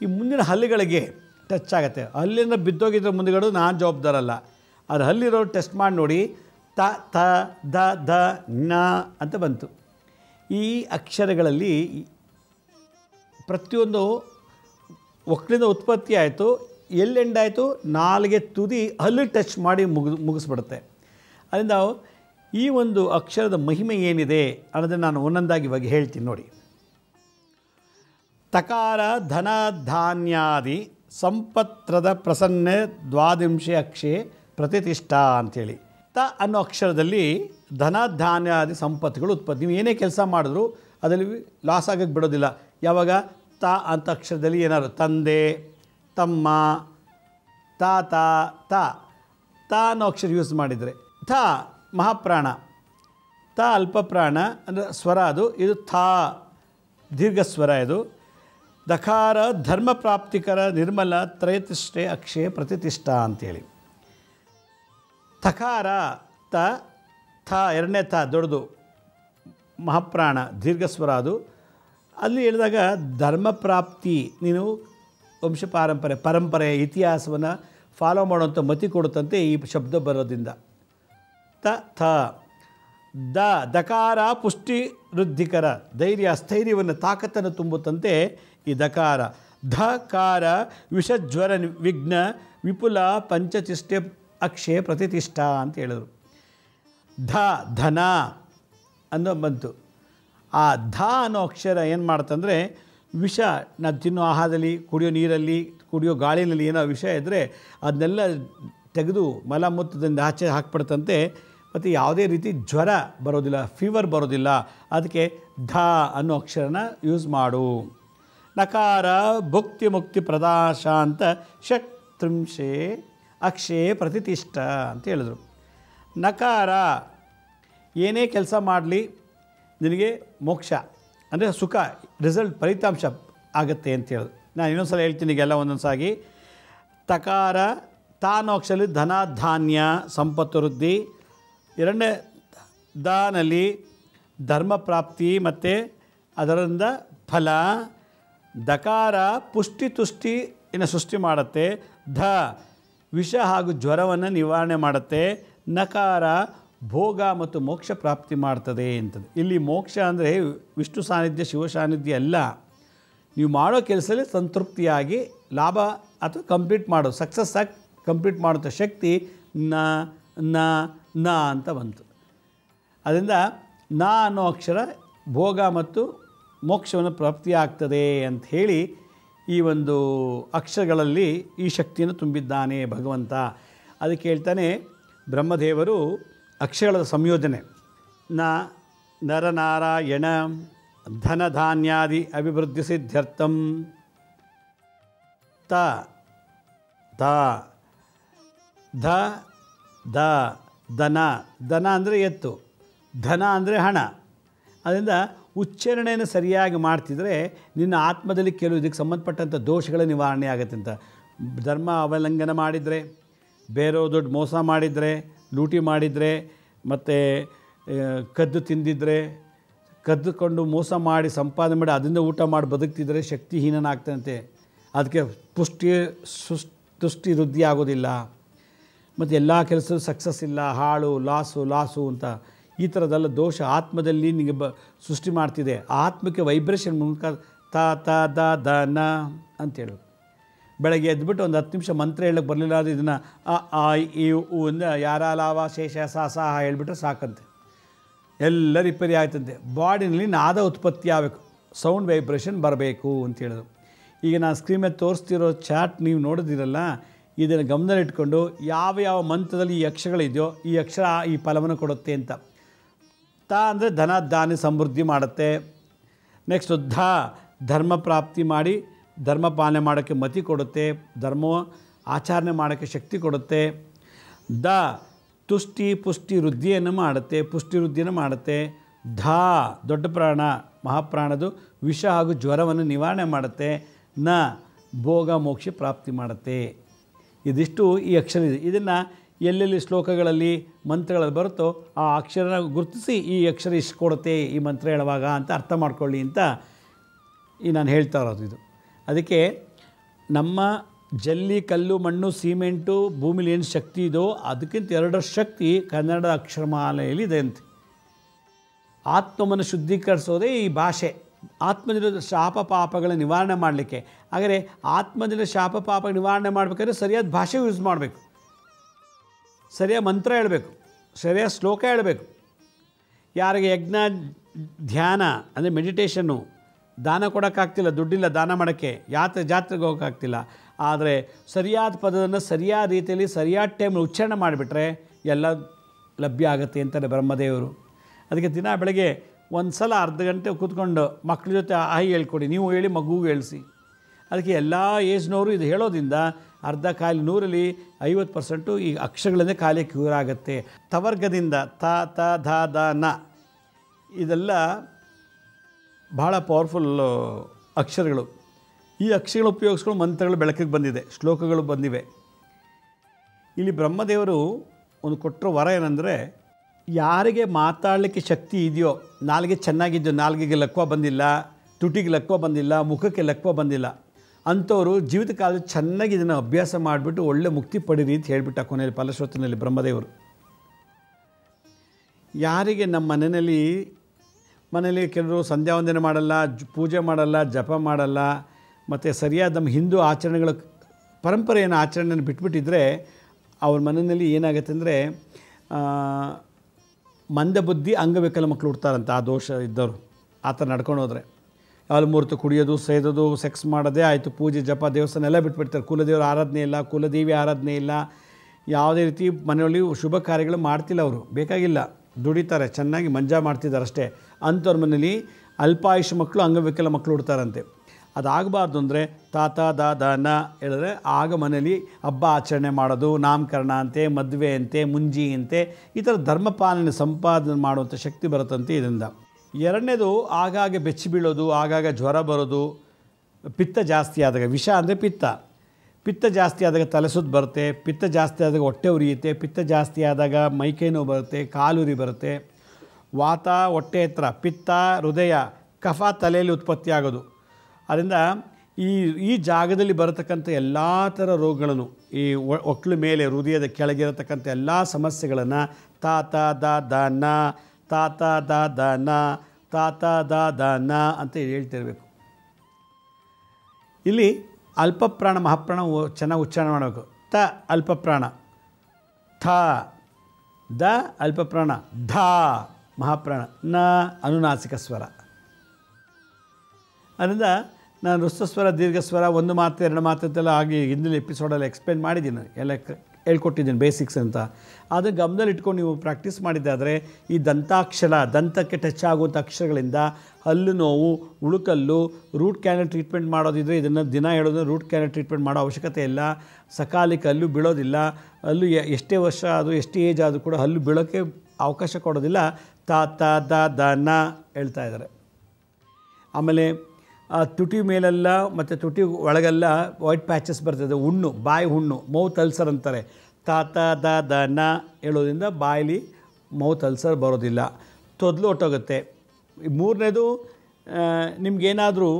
ಈ ಮುಂದಿನ ಹಲ್ಲುಗಳಿಗೆ ಟಚ್ ಆಗುತ್ತೆ. ಹಲ್ಲಿಂದ ಬಿದ್ದೋಗಿದ್ರೆ ಮುಂದೆಗಳು ನಾನು ಜವಾಬ್ದಾರಲ್ಲ ಅದು ಹಲ್ಲಿರೋರು ಟೆಸ್ಟ್ ಮಾಡಿ ನೋಡಿ, ತ ತ, ದ ದ, ನ ಅಂತ ಬಂತು. ಈ ಅಕ್ಷರಗಳಲ್ಲಿ ಪ್ರತಿಯೊಂದು ಒಕ್ಕಲಿಂದ ಉತ್ಪತ್ತಿ ಆಯಿತು ಎಲ್ಲೆಂಡಾಯಿತು ನಾಲಿಗೆ ತುದಿ ಹಲ್ಲು ಟಚ್ ಮಾಡಿ ಮುಗಿದು, ಮುಗಿಸ್ಬಿಡುತ್ತೆ. ಅದರಿಂದ ಈ ಒಂದು ಅಕ್ಷರದ ಮಹಿಮೆ ಏನಿದೆ ಅನ್ನೋದನ್ನು ನಾನು ಒಂದೊಂದಾಗಿ ಇವಾಗ ಹೇಳ್ತೀನಿ ನೋಡಿ. ತಕಾರ ಧನ ಧಾನ್ಯಾದಿ ಸಂಪತ್ರದ ಪ್ರಸನ್ನ ದ್ವಾದಿಂಶೆ ಅಕ್ಷೆ ಪ್ರತಿಷ್ಠಾ ಅಂಥೇಳಿ ತ ಅನ್ನೋ ಅಕ್ಷರದಲ್ಲಿ ಧನ ಧಾನ್ಯಾದಿ ಸಂಪತ್ತುಗಳು ಉತ್ಪತ್ತಿ. ನೀವು ಏನೇ ಕೆಲಸ ಮಾಡಿದ್ರು ಅದರಲ್ಲಿ ಲಾಸ್ ಆಗಕ್ಕೆ ಬಿಡೋದಿಲ್ಲ. ಯಾವಾಗ? ತ ಅಂತ ಅಕ್ಷರದಲ್ಲಿ ಏನಾದ್ರು ತಂದೆ, ತಮ್ಮ, ತಾತ, ತ. ತ ಅನ್ನೋ ಅಕ್ಷರ ಯೂಸ್ ಮಾಡಿದರೆ. ಥ ಮಹಾಪ್ರಾಣ. ತ ಅಲ್ಪಪ್ರಾಣ ಅಂದರೆ ಸ್ವರ ಅದು, ಇದು ಥಾ, ದೀರ್ಘ ಸ್ವರ ಇದು. ದಕಾರ, ಧರ್ಮ ಪ್ರಾಪ್ತಿಕರ, ನಿರ್ಮಲ, ತ್ರಯತಿಷ್ಠೆ ಅಕ್ಷಯ ಪ್ರತಿಷ್ಠಾ ಅಂತೇಳಿ. ಥಕಾರ ತ, ಥ, ಎರಡನೇ ಥ, ದೊಡ್ಡದು. ಮಹಾಪ್ರಾಣ ದೀರ್ಘಸ್ವರ ಅದು. ಅಲ್ಲಿ ಹೇಳಿದಾಗ ಧರ್ಮ ಪ್ರಾಪ್ತಿ, ನೀನು ವಂಶ ಪಾರಂಪರೆ ಪರಂಪರೆ ಇತಿಹಾಸವನ್ನು ಫಾಲೋ ಮಾಡುವಂಥ ಮತಿ ಕೊಡುತ್ತಂತೆ ಈ ಶಬ್ದ ಬರೋದ್ರಿಂದ. ತ ಥ. ದ ದಕಾರ ಪುಷ್ಟಿ ವೃದ್ಧಿಕರ ಧೈರ್ಯ ಸ್ಥೈರ್ಯವನ್ನು ತಾಕತ್ತನ್ನು ತುಂಬುತ್ತಂತೆ ಈ ದಕಾರ. ಧಕಾರ ವಿಷಜ್ವರ ವಿಘ್ನ ವಿಪುಲ ಪಂಚಚಿಷ್ಟೆ ಅಕ್ಷೆ ಪ್ರತಿಷ್ಠ ಅಂತ ಹೇಳಿದರು. ಧ ಧನ ಅನ್ನೋ ಬಂತು. ಆ ಧ ಅನ್ನೋ ಅಕ್ಷರ ಏನು ಮಾಡ್ತಂದರೆ ವಿಷ ನಾವು ತಿನ್ನೋ ಆಹಾರದಲ್ಲಿ, ಕುಡಿಯೋ ನೀರಲ್ಲಿ, ಕುಡಿಯೋ ಗಾಳಿನಲ್ಲಿ ಏನೋ ವಿಷ ಇದ್ದರೆ ಅದನ್ನೆಲ್ಲ ತೆಗೆದು ಮಲಮೂತ್ರದಿಂದ ಆಚೆ ಹಾಕ್ಬಿಡ್ತಂತೆ, ಮತ್ತು ಯಾವುದೇ ರೀತಿ ಜ್ವರ ಬರೋದಿಲ್ಲ ಫೀವರ್ ಬರೋದಿಲ್ಲ, ಅದಕ್ಕೆ ಧ ಅನ್ನೋ ಅಕ್ಷರನ ಯೂಸ್ ಮಾಡು. ನಕಾರ ಭುಕ್ತಿ ಮುಕ್ತಿ ಪ್ರದಾಶ ಅಂತ ಷಟ್ ತ್ರಿಂಶೆ ಅಕ್ಷೇ ಪ್ರತಿಷ್ಠ ಅಂತ ಹೇಳಿದರು. ನಕಾರ, ಏನೇ ಕೆಲಸ ಮಾಡಲಿ, ನಿನಗೆ ಮೋಕ್ಷ, ಅಂದರೆ ಸುಖ ರಿಸಲ್ಟ್ ಫಲಿತಾಂಶ ಆಗುತ್ತೆ ಅಂತ ಹೇಳೋದು ನಾನು ಇನ್ನೊಂದು ಸಲ ಹೇಳ್ತೀನಿ ಈಗೆಲ್ಲ ಒಂದೊಂದು ಸಾಗಿ ತಕಾರ ತಾನು ಅಕ್ಷರಲ್ಲಿ ಧನ ಧಾನ್ಯ ಸಂಪತ್ತು ವೃದ್ಧಿ ಎರಡನೇ ದಾನಲ್ಲಿ ಧರ್ಮ ಪ್ರಾಪ್ತಿ ಮತ್ತು ಅದರಿಂದ ಫಲ. ದಕಾರ ಪುಷ್ಟಿ ತುಷ್ಟಿ ಇನ್ನು ಸೃಷ್ಟಿ ಮಾಡುತ್ತೆ. ಧ ವಿಷ ಹಾಗೂ ಜ್ವರವನ್ನು ನಿವಾರಣೆ ಮಾಡುತ್ತೆ. ನಕಾರ ಭೋಗ ಮತ್ತು ಮೋಕ್ಷ ಪ್ರಾಪ್ತಿ ಮಾಡ್ತದೆ ಅಂತದ್ದು. ಇಲ್ಲಿ ಮೋಕ್ಷ ಅಂದರೆ ವಿಷ್ಣು ಸಾನ್ನಿಧ್ಯ, ಶಿವ ಸಾನ್ನಿಧ್ಯ ಅಲ್ಲ ನೀವು ಮಾಡೋ ಕೆಲಸದಲ್ಲಿ ಸಂತೃಪ್ತಿಯಾಗಿ ಲಾಭ ಅಥವಾ ಕಂಪ್ಲೀಟ್ ಮಾಡೋ. ಸಕ್ಸಸ್ ಆಗಿ ಕಂಪ್ಲೀಟ್ ಮಾಡುವಂಥ ಶಕ್ತಿ ನ ನ ನ ಅಂತ ಬಂತು. ಅದರಿಂದ ನ ಅನ್ನೋ ಅಕ್ಷರ ಭೋಗ ಮತ್ತು ಮೋಕ್ಷವನ್ನು ಪ್ರಾಪ್ತಿಯಾಗ್ತದೆ ಅಂತ ಹೇಳಿ ಈ ಒಂದು ಅಕ್ಷರಗಳಲ್ಲಿ ಈ ಶಕ್ತಿಯನ್ನು ತುಂಬಿದ್ದಾನೆ ಭಗವಂತ. ಅದಕ್ಕೆ ಹೇಳ್ತಾನೆ, ಬ್ರಹ್ಮದೇವರು ಅಕ್ಷರಗಳ ಸಂಯೋಜನೆ. ನ, ನರನಾರಾಯಣ, ಧನಧಾನ್ಯಾದಿ ಅಭಿವೃದ್ಧಿ ಸಿದ್ಧ್ಯರ್ಥಂ ತ ತ ಧ, ದ, ದನ. ದನ ಅಂದರೆ ಎತ್ತು. ಧನ ಅಂದರೆ ಹಣ. ಅದರಿಂದ ಉಚ್ಚಾರಣೆಯನ್ನು ಸರಿಯಾಗಿ ಮಾಡ್ತಿದ್ರೆ ನಿನ್ನ ಆತ್ಮದಲ್ಲಿ ಕೆಲವು ಇದಕ್ಕೆ ಸಂಬಂಧಪಟ್ಟಂಥ ದೋಷಗಳ ನಿವಾರಣೆ ಆಗುತ್ತೆ ಅಂತ. ಧರ್ಮ ಅವಲಂಬನೆ ಮಾಡಿದರೆ, ಬೇರೆಯವ್ರು ದೊಡ್ಡ ಮೋಸ ಮಾಡಿದರೆ, ಲೂಟಿ ಮಾಡಿದರೆ, ಮತ್ತು ಕದ್ದು ತಿಂದಿದ್ರೆ, ಕದ್ದುಕೊಂಡು ಮೋಸ ಮಾಡಿ ಸಂಪಾದನೆ ಮಾಡಿ ಅದರಿಂದ ಊಟ ಮಾಡಿ ಬದುಕ್ತಿದ್ರೆ ಶಕ್ತಿಹೀನನಾಗ್ತಂತೆ. ಅದಕ್ಕೆ ಪುಷ್ಟಿ ಸುಷ್ ತುಷ್ಟಿ ವೃದ್ಧಿ ಆಗೋದಿಲ್ಲ. ಮತ್ತು ಎಲ್ಲ ಕೆಲಸದಲ್ಲೂ ಸಕ್ಸಸ್ ಇಲ್ಲ, ಹಾಳು ಲಾಸು ಲಾಸು ಅಂತ ಈ ಥರದೆಲ್ಲ ದೋಷ ಆತ್ಮದಲ್ಲಿ ನಿಮಗೆ ಬ ಸೃಷ್ಟಿ ಮಾಡ್ತಿದೆ. ಆತ್ಮಕ್ಕೆ ವೈಬ್ರೇಷನ್ ಮೂಲಕ ತ ತ, ದ ದ, ನ ಅಂತೇಳು. ಬೆಳಗ್ಗೆ ಎದ್ಬಿಟ್ಟು ಒಂದು ಹತ್ತು ನಿಮಿಷ ಮಂತ್ರ ಹೇಳಕ್ಕೆ ಬರಲಿಲ್ಲ ಅದು ಇದನ್ನು ಆ, ಇ, ಉ ಅಂದ ಯಾರ ಲಾವ ಶೇಷ ಸಹ ಹೇಳ್ಬಿಟ್ರೆ ಸಾಕಂತೆ. ಎಲ್ಲ ರಿಪೇರಿ ಆಯ್ತಂತೆ. ಬಾಡಿನಲ್ಲಿ ನಾದ ಉತ್ಪತ್ತಿ ಆಗಬೇಕು. ಸೌಂಡ್ ವೈಬ್ರೇಷನ್ ಬರಬೇಕು ಅಂತ ಹೇಳಿದ್ರು ಈಗ ನಾನು ಸ್ಕ್ರೀನ್ ಮೇಲೆ ತೋರಿಸ್ತಿರೋ ಚಾಟ್ ನೀವು ನೋಡಿದಿರಲ್ಲ ಇದನ್ನು ಗಮನದಲ್ಲಿಟ್ಕೊಂಡು ಯಾವ ಯಾವ ಮಂತ್ರದಲ್ಲಿ ಈ ಅಕ್ಷರಗಳಿದೆಯೋ ಈ ಅಕ್ಷರ ಈ ಫಲವನ್ನು ಕೊಡುತ್ತೆ ಅಂತ. ತ ಅಂದರೆ ಧನ, ದಾನ, ಸಮೃದ್ಧಿ ಮಾಡುತ್ತೆ. ನೆಕ್ಸ್ಟ್ ಧ ಧರ್ಮ ಪ್ರಾಪ್ತಿ ಮಾಡಿ, ಧರ್ಮ ಪಾಲನೆ ಮಾಡೋಕ್ಕೆ ಮತಿ ಕೊಡುತ್ತೆ. ಧರ್ಮ ಆಚರಣೆ ಮಾಡೋಕ್ಕೆ ಶಕ್ತಿ ಕೊಡುತ್ತೆ. ದ, ತುಷ್ಟಿ ಪುಷ್ಟಿ ವೃದ್ಧಿಯನ್ನು ಮಾಡುತ್ತೆ, ಪುಷ್ಟಿ ವೃದ್ಧಿಯನ್ನು ಮಾಡುತ್ತೆ. ಧ, ದೊಡ್ಡ ಪ್ರಾಣ ಮಹಾಪ್ರಾಣದು ವಿಷ ಹಾಗೂ ಜ್ವರವನ್ನು ನಿವಾರಣೆ ಮಾಡುತ್ತೆ. ನ, ಭೋಗ, ಮೋಕ್ಷ ಪ್ರಾಪ್ತಿ ಮಾಡುತ್ತೆ. ಇದಿಷ್ಟು ಈ ಅಕ್ಷರ ಇದೆ. ಇದನ್ನು ಎಲ್ಲೆಲ್ಲಿ ಶ್ಲೋಕಗಳಲ್ಲಿ ಮಂತ್ರಗಳಲ್ಲಿ ಬರುತ್ತೋ ಆ ಅಕ್ಷರನ ಗುರುತಿಸಿ ಈ ಅಕ್ಷರ ಇಷ್ಟು ಕೊಡುತ್ತೆ ಈ ಮಂತ್ರ ಹೇಳುವಾಗ ಅಂತ ಅರ್ಥ ಮಾಡ್ಕೊಳ್ಳಿ ಅಂತ ಈ ನಾನು ಹೇಳ್ತಾ ಇರೋದು ಇದು. ಅದಕ್ಕೆ ನಮ್ಮ ಜಲ್ಲಿ, ಕಲ್ಲು, ಮಣ್ಣು, ಸಿಮೆಂಟು, ಭೂಮಿಲಿ ಏನು ಶಕ್ತಿ ಇದೋ ಅದಕ್ಕಿಂತ ಎರಡರ ಶಕ್ತಿ ಕನ್ನಡ ಅಕ್ಷರಮಾಲೆಯಲ್ಲಿ ಇದೆ ಅಂತೆ. ಆತ್ಮವನ್ನು ಶುದ್ಧೀಕರಿಸೋದೇ ಈ ಭಾಷೆ. ಆತ್ಮದಿಂದ ಶಾಪ ಪಾಪಗಳ ನಿವಾರಣೆ ಮಾಡಲಿಕ್ಕೆ. ಆದರೆ ಆತ್ಮದಿಂದ ಶಾಪ ಪಾಪ ನಿವಾರಣೆ ಮಾಡಬೇಕಾದ್ರೆ ಸರಿಯಾದ ಭಾಷೆ ಯೂಸ್ ಮಾಡಬೇಕು. ಸರಿಯಾದ ಮಂತ್ರ ಹೇಳಬೇಕು. ಸರಿಯಾದ ಶ್ಲೋಕ ಹೇಳಬೇಕು. ಯಾರಿಗೆ ಯಜ್ಞ, ಧ್ಯಾನ, ಅಂದರೆ ಮೆಡಿಟೇಷನ್ನು ದಾನ ಕೊಡೋಕ್ಕಾಗ್ತಿಲ್ಲ, ದುಡ್ಡಿಲ್ಲ, ದಾನ ಮಾಡೋಕ್ಕೆ, ಯಾತ್ರೆ, ಜಾತ್ರೆಗೆ ಹೋಗೋಕ್ಕಾಗ್ತಿಲ್ಲ. ಆದರೆ ಸರಿಯಾದ ಪದವನ್ನು ಸರಿಯಾದ ರೀತಿಯಲ್ಲಿ, ಸರಿಯಾದ ಟೈಮ್ ಉಚ್ಚಾರಣೆ ಮಾಡಿಬಿಟ್ರೆ ಎಲ್ಲ ಲಭ್ಯ ಆಗುತ್ತೆ ಅಂತಾರೆ ಬ್ರಹ್ಮದೇವರು. ಅದಕ್ಕೆ ದಿನ ಬೆಳಗ್ಗೆ ಒಂದು ಸಲ ಅರ್ಧ ಗಂಟೆ ಕೂತ್ಕೊಂಡು ಮಕ್ಕಳ ಜೊತೆ ಆಹಿ ಹೇಳ್ಕೊಡಿ, ನೀವು ಹೇಳಿ ಮಗುಗೆ ಹೇಳಿಸಿ. ಅದಕ್ಕೆ ಎಲ್ಲ ಏಜ್ನವರು ಇದು ಹೇಳೋದ್ರಿಂದ ಅರ್ಧ ಕಾಲಿ ನೂರಲ್ಲಿ ಐವತ್ತು ಪರ್ಸೆಂಟು ಈ ಅಕ್ಷರಗಳನ್ನೇ ಕಾಲಿ ಕ್ಯೂರ್ ಆಗುತ್ತೆ. ತವರ್ಗದಿಂದ ತ ತ, ಧ, ದ, ನ ಇದೆಲ್ಲ ಭಾಳ ಪವರ್ಫುಲ್ ಅಕ್ಷರಗಳು. ಈ ಅಕ್ಷರಗಳು ಉಪಯೋಗಿಸ್ಕೊಂಡು ಮಂತ್ರಗಳು ಬೆಳಕಿಗೆ ಬಂದಿದೆ, ಶ್ಲೋಕಗಳು ಬಂದಿವೆ. ಇಲ್ಲಿ ಬ್ರಹ್ಮದೇವರು ಒಂದು ಕೊಟ್ಟರು ವರ ಏನಂದರೆ ಯಾರಿಗೆ ಮಾತಾಡಲಿಕ್ಕೆ ಶಕ್ತಿ ಇದೆಯೋ, ನಾಲ್ಗೆ ಚೆನ್ನಾಗಿದ್ದು, ನಾಲ್ಗೆಗೆ ಲಕ್ವ ಬಂದಿಲ್ಲ, ತುಟಿಗೆ ಲಕ್ವ ಬಂದಿಲ್ಲ, ಮುಖಕ್ಕೆ ಲಕ್ವ ಬಂದಿಲ್ಲ, ಅಂಥವರು ಜೀವಿತ ಕಾಲದಲ್ಲಿ ಚೆನ್ನಾಗಿ ಇದನ್ನು ಅಭ್ಯಾಸ ಮಾಡಿಬಿಟ್ಟು ಒಳ್ಳೆ ಮುಕ್ತಿ ಪಡೀರಿ ಅಂತ ಹೇಳಿಬಿಟ್ಟ ಕೊನೆಯಲ್ಲಿ ಫಲಶ್ರುತಿನಲ್ಲಿ ಬ್ರಹ್ಮದೇವರು. ಯಾರಿಗೆ ನಮ್ಮ ಮನೆಯಲ್ಲಿ ಮನೆಯಲ್ಲಿ ಕೆಲವರು ಸಂಧ್ಯಾ ವಂದನೆ ಮಾಡಲ್ಲ ಪೂಜೆ ಮಾಡಲ್ಲ, ಜಪ ಮಾಡಲ್ಲ, ಮತ್ತು ಸರಿಯಾದ ನಮ್ಮ ಹಿಂದೂ ಆಚರಣೆಗಳ ಪರಂಪರೆಯನ್ನು, ಆಚರಣೆಯನ್ನು ಬಿಟ್ಬಿಟ್ಟಿದ್ರೆ ಅವ್ರ ಮನೆಯಲ್ಲಿ ಏನಾಗುತ್ತೆ ಅಂದರೆ ಮಂದಬುದ್ಧಿ ಅಂಗವಿಕಲ ಮಕ್ಕಳು ಹುಡ್ತಾರಂತೆ. ಆ ದೋಷ ಇದ್ದವರು. ಆ ಥರ ನಡ್ಕೊಂಡು ಹೋದರೆ. ಯಾವಾಗಲೂ ಮೂರ್ತು ಕುಡಿಯೋದು, ಸೇದೋದು ಸೆಕ್ಸ್ ಮಾಡೋದೇ ಆಯಿತು. ಪೂಜೆ, ಜಪ ದೇವಸ್ಥಾನ ಎಲ್ಲ ಬಿಟ್ಬಿಡ್ತಾರೆ. ಕುಲದೇವರ ಆರಾಧನೆ ಇಲ್ಲ, ಕುಲದೇವಿ ಆರಾಧನೆ ಇಲ್ಲ. ಯಾವುದೇ ರೀತಿ ಮನೆಯಲ್ಲಿ ಶುಭ ಕಾರ್ಯಗಳು ಮಾಡ್ತಿಲ್ಲ ಅವರು. ಬೇಕಾಗಿಲ್ಲ. ದುಡಿತಾರೆ, ಚೆನ್ನಾಗಿ ಮಂಜಾ ಮಾಡ್ತಿದ್ದಾರೆ ಅಷ್ಟೇ ಅಂಥವ್ರ ಮನೇಲಿ ಅಲ್ಪಾಯುಷ ಮಕ್ಕಳು, ಅಂಗವಿಕಲ ಮಕ್ಕಳು ಹುಡ್ತಾರಂತೆ. ಅದಾಗಬಾರ್ದು ಅಂದರೆ ತಾತ, ದಾದ ನ ಹೇಳಿದ್ರೆ ಆಗ ಮನೇಲಿ ಹಬ್ಬ ಆಚರಣೆ ಮಾಡೋದು, ನಾಮಕರಣ ಅಂತೆ, ಮದುವೆ ಅಂತೆ, ಮುಂಜಿ ಅಂತೆ, ಈ ಥರ ಧರ್ಮಪಾಲನೆ ಸಂಪಾದನೆ ಮಾಡುವಂಥ ಶಕ್ತಿ ಬರುತ್ತಂತೆ ಇದರಿಂದ. ಎರಡನೇದು ಆಗಾಗ ಬೆಚ್ಚಿ ಬೀಳೋದು ಆಗಾಗ ಜ್ವರ ಬರೋದು, ಪಿತ್ತ ಜಾಸ್ತಿ ಆದಾಗ, ವಿಷ ಅಂದರೆ ಪಿತ್ತ. ಪಿತ್ತ ಜಾಸ್ತಿ ಆದಾಗ ತಲೆಸುದ್ದು ಬರುತ್ತೆ, ಪಿತ್ತ ಜಾಸ್ತಿ ಆದಾಗ ಹೊಟ್ಟೆ ಉರಿಯುತ್ತೆ, ಪಿತ್ತ ಜಾಸ್ತಿ ಆದಾಗ ಮೈಕೈ ನೋವು ಬರುತ್ತೆ ಕಾಲುರಿ ಬರುತ್ತೆ. ವಾತ, ಹೊಟ್ಟೆ ಹತ್ರ ಪಿತ್ತ, ಹೃದಯ, ಕಫ ತಲೆಯಲ್ಲಿ ಉತ್ಪತ್ತಿ ಆಗೋದು ಅದರಿಂದ ಈ ಈ ಜಾಗದಲ್ಲಿ ಬರತಕ್ಕಂಥ ಎಲ್ಲ ಥರ ರೋಗಗಳನ್ನು, ಈ ಒಟ್ಲು ಮೇಲೆ ಹೃದಯದ ಕೆಳಗಿರತಕ್ಕಂಥ ಎಲ್ಲ ಸಮಸ್ಯೆಗಳನ್ನು ತಾತ, ದ ದ, ನ, ತಾತ, ದ ದ, ನ, ತಾತ, ದ ದ, ನ ಅಂತ ಹೇಳ್ತಿರಬೇಕು ಇಲ್ಲಿ ಅಲ್ಪಪ್ರಾಣ, ಮಹಾಪ್ರಾಣ ಚೆನ್ನಾಗಿ ಉಚ್ಚಾರಣೆ ಮಾಡಬೇಕು. ತ, ಅಲ್ಪಪ್ರಾಣ. ಥ, ದ, ಅಲ್ಪಪ್ರಾಣ. ಧ, ಮಹಾಪ್ರಾಣ. ನ, ಅನುನಾಸಿಕ ಸ್ವರ. ಅದರಿಂದ ನಾನು ಋಸ್ವಸ್ವರ ದೀರ್ಘಸ್ವರ ಒಂದು ಮಾತು, ಎರಡು ಮಾತು ಅಂತೆಲ್ಲ ಆಗಿ ಹಿಂದಿನ ಎಪಿಸೋಡಲ್ಲಿ ಎಕ್ಸ್ಪ್ಲೇನ್ ಮಾಡಿದ್ದೀನಿ. ಎಲ್ಲ ಹೇಳ್ಕೊಟ್ಟಿದ್ದೀನಿ ಬೇಸಿಕ್ಸ್ ಅಂತ. ಅದು ಗಮನದಲ್ಲಿ ಇಟ್ಕೊಂಡು ನೀವು ಪ್ರಾಕ್ಟೀಸ್ ಮಾಡಿದ್ದಾದರೆ ಈ ದಂತಾಕ್ಷರ, ದಂತಕ್ಕೆ ಟಚ್ ಆಗುವಂಥ ಅಕ್ಷರಗಳಿಂದ ಹಲ್ಲು ನೋವು, ಉಳುಕಲ್ಲು ರೂಟ್ ಕ್ಯಾನಲ್ ಟ್ರೀಟ್ಮೆಂಟ್ ಮಾಡೋದಿದ್ರೆ ಇದನ್ನು ದಿನ ಹೇಳೋದು ರೂಟ್ ಕ್ಯಾನಲ್ ಟ್ರೀಟ್ಮೆಂಟ್ ಮಾಡೋ ಅವಶ್ಯಕತೆ ಇಲ್ಲ. ಸಕಾಲಿಕ ಹಲ್ಲು ಬೀಳೋದಿಲ್ಲ. ಹಲ್ಲು ಎಷ್ಟೇ ವರ್ಷ ಆದರೂ, ಎಷ್ಟೇ ಏಜ್ ಆದರೂ ಕೂಡ ಹಲ್ಲು ಬೀಳೋಕ್ಕೆ ಅವಕಾಶ ಕೊಡೋದಿಲ್ಲ. ತ ತ, ದ ದ, ನ ಹೇಳ್ತಾ ಇದ್ದಾರೆ. ಆಮೇಲೆ ಆ ತುಟಿ ಮೇಲೆಲ್ಲ ಮತ್ತು ತುಟಿ ಒಳಗೆಲ್ಲ ವೈಟ್ ಪ್ಯಾಚಸ್ ಬರ್ತದೆ, ಹುಣ್ಣು, ಬಾಯಿ ಹುಣ್ಣು ಮೌತ್ ಅಲ್ಸರ್ ಅಂತಾರೆ. ತಾತ ದ ದ ನ ಹೇಳೋದ್ರಿಂದ ಬಾಯಲ್ಲಿ ಮೌತ್ ಅಲ್ಸರ್ ಬರೋದಿಲ್ಲ. ತೊದಲು ಹೊಟ್ಟೋಗುತ್ತೆ. ಮೂರನೇದು ನಿಮಗೇನಾದರೂ